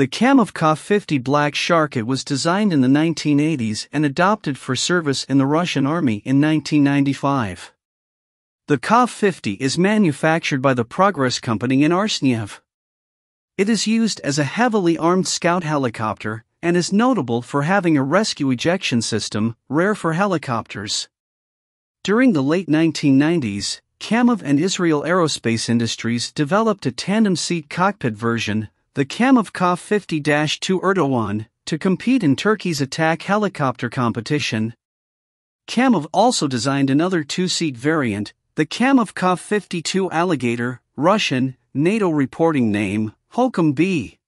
The Kamov Ka-50 Black Shark it was designed in the 1980s and adopted for service in the Russian Army in 1995. The Ka-50 is manufactured by the Progress Company in Arsenyev. It is used as a heavily armed scout helicopter and is notable for having a rescue ejection system, rare for helicopters. During the late 1990s, Kamov and Israel Aerospace Industries developed a tandem seat cockpit version, the Kamov Ka-50-2 Erdogan, to compete in Turkey's attack helicopter competition. Kamov also designed another two-seat variant, the Kamov Ka-52 Alligator, Russian, NATO reporting name, Hokum B.